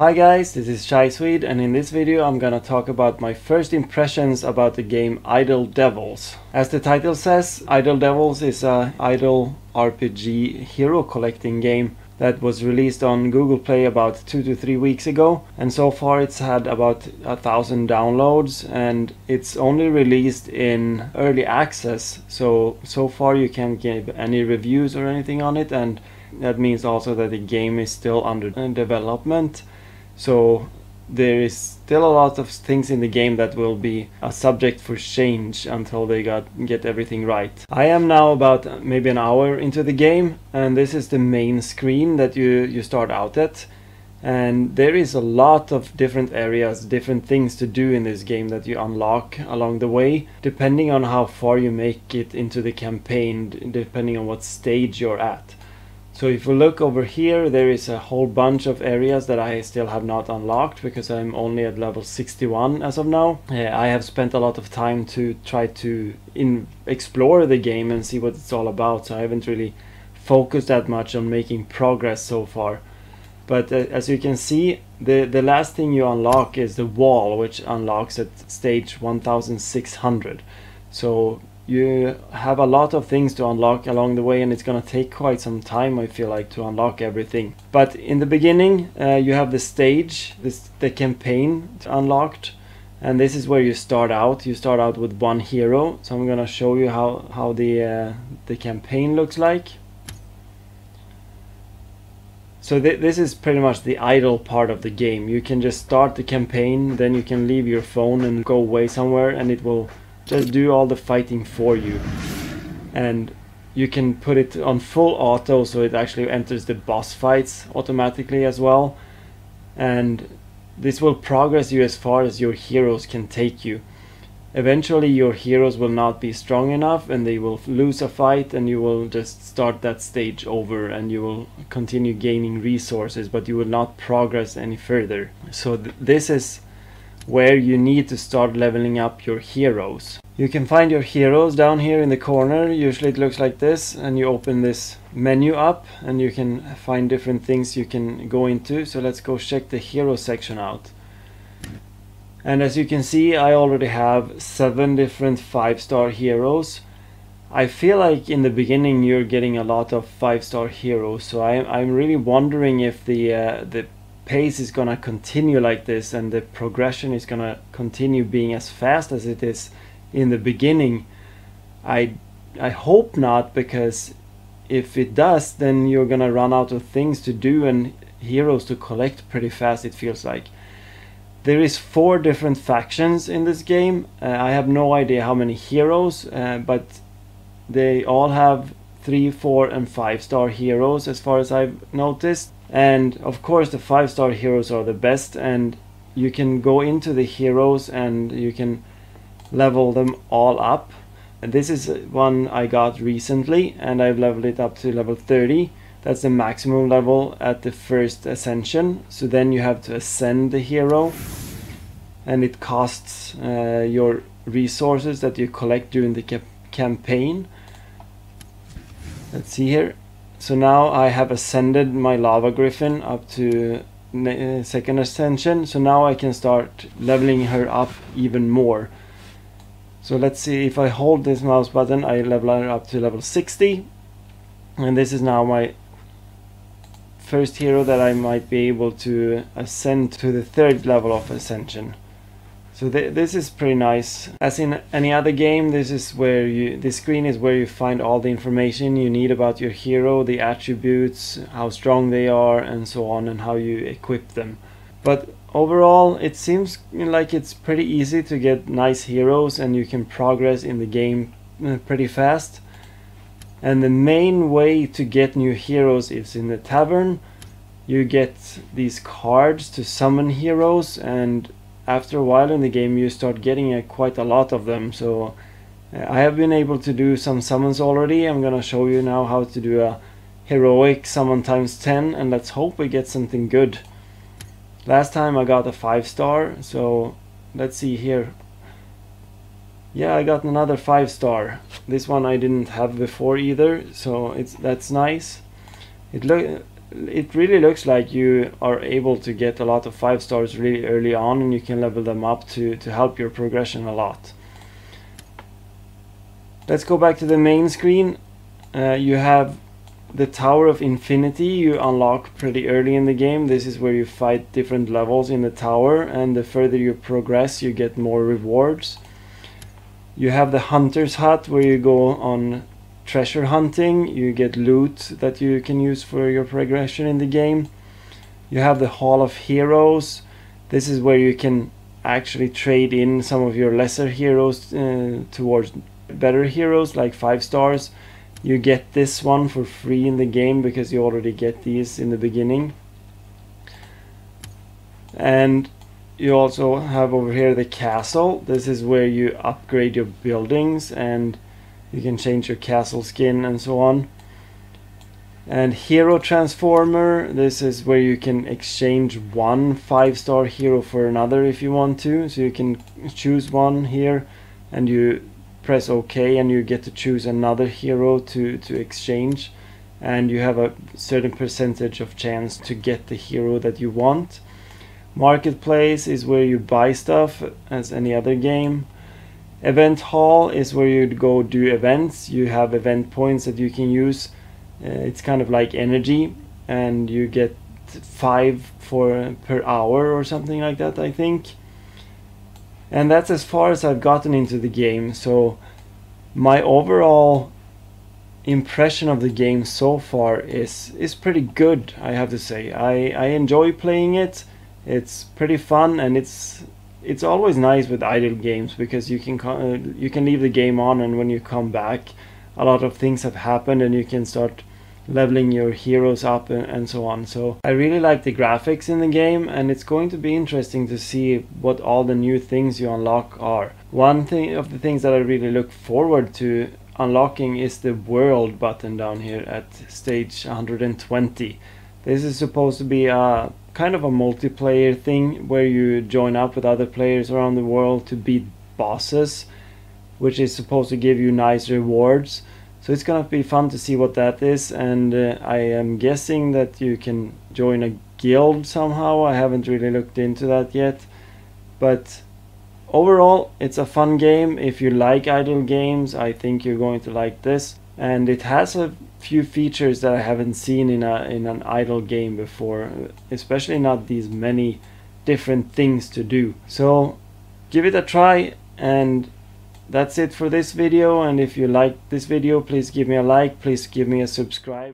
Hi guys, this is ShighSwede and in this video I'm gonna talk about my first impressions about the game Idle Devils. As the title says, Idle Devils is a idle RPG hero collecting game that was released on Google Play about two to three weeks ago and so far it's had about a thousand downloads and it's only released in early access so so far you can't give any reviews or anything on it and that means also that the game is still under development so there is still a lot of things in the game that will be a subject for change until they got get everything right. I am now about uh, maybe an hour into the game and this is the main screen that you you start out at and there is a lot of different areas, different things to do in this game that you unlock along the way depending on how far you make it into the campaign depending on what stage you're at. So if we look over here, there is a whole bunch of areas that I still have not unlocked because I'm only at level 61 as of now. Uh, I have spent a lot of time to try to explore the game and see what it's all about, so I haven't really focused that much on making progress so far. But uh, as you can see, the, the last thing you unlock is the wall, which unlocks at stage 1600. So you have a lot of things to unlock along the way and it's gonna take quite some time I feel like to unlock everything. But in the beginning uh, you have the stage this the campaign unlocked and this is where you start out. You start out with one hero so I'm gonna show you how how the uh, the campaign looks like. So th this is pretty much the idle part of the game. You can just start the campaign then you can leave your phone and go away somewhere and it will just do all the fighting for you. And you can put it on full auto so it actually enters the boss fights automatically as well. And this will progress you as far as your heroes can take you. Eventually your heroes will not be strong enough and they will lose a fight and you will just start that stage over and you will continue gaining resources but you will not progress any further. So th this is where you need to start leveling up your heroes. You can find your heroes down here in the corner, usually it looks like this, and you open this menu up and you can find different things you can go into. So let's go check the hero section out. And as you can see, I already have seven different five-star heroes. I feel like in the beginning you're getting a lot of five-star heroes, so I, I'm really wondering if the uh, the pace is gonna continue like this and the progression is gonna continue being as fast as it is in the beginning I I hope not because if it does then you're gonna run out of things to do and heroes to collect pretty fast it feels like. There is four different factions in this game. Uh, I have no idea how many heroes uh, but they all have three four and five star heroes as far as I've noticed and of course the five star heroes are the best and you can go into the heroes and you can level them all up. And this is one I got recently and I've leveled it up to level 30 that's the maximum level at the first ascension. So then you have to ascend the hero and it costs uh, your resources that you collect during the ca campaign. Let's see here so now I have ascended my lava griffin up to uh, second ascension. So now I can start leveling her up even more. So let's see if I hold this mouse button I level her up to level 60. And this is now my first hero that I might be able to ascend to the third level of ascension. So th this is pretty nice. As in any other game, this is where you this screen is where you find all the information you need about your hero, the attributes, how strong they are, and so on, and how you equip them. But overall, it seems like it's pretty easy to get nice heroes, and you can progress in the game uh, pretty fast. And the main way to get new heroes is in the tavern. You get these cards to summon heroes and after a while in the game you start getting uh, quite a lot of them. So uh, I have been able to do some summons already. I'm gonna show you now how to do a heroic summon times 10 and let's hope we get something good. Last time I got a 5 star so let's see here. Yeah I got another 5 star. This one I didn't have before either so it's that's nice. It look it really looks like you are able to get a lot of five stars really early on and you can level them up to, to help your progression a lot. Let's go back to the main screen. Uh, you have the Tower of Infinity you unlock pretty early in the game. This is where you fight different levels in the tower and the further you progress you get more rewards. You have the Hunter's Hut where you go on treasure hunting, you get loot that you can use for your progression in the game. You have the Hall of Heroes. This is where you can actually trade in some of your lesser heroes uh, towards better heroes like 5 stars you get this one for free in the game because you already get these in the beginning and you also have over here the castle this is where you upgrade your buildings and you can change your castle skin and so on and hero transformer this is where you can exchange one five star hero for another if you want to so you can choose one here and you press OK and you get to choose another hero to, to exchange and you have a certain percentage of chance to get the hero that you want. Marketplace is where you buy stuff as any other game. Event Hall is where you'd go do events. You have event points that you can use. Uh, it's kind of like energy and you get five for per hour or something like that I think and that's as far as I've gotten into the game so my overall impression of the game so far is is pretty good I have to say I, I enjoy playing it it's pretty fun and it's it's always nice with idle games because you can you can leave the game on and when you come back a lot of things have happened and you can start leveling your heroes up and, and, so on. So I really like the graphics in the game and it's going to be interesting to see what all the new things you unlock are. One thing of the things that I really look forward to unlocking is the world button down here at stage 120. This is supposed to be a kind of a multiplayer thing where you join up with other players around the world to beat bosses which is supposed to give you nice rewards. So it's gonna be fun to see what that is and uh, I am guessing that you can join a guild somehow. I haven't really looked into that yet. But overall it's a fun game. If you like idle games I think you're going to like this. And it has a few features that I haven't seen in a in an idle game before. Especially not these many different things to do. So give it a try and that's it for this video and if you like this video please give me a like please give me a subscribe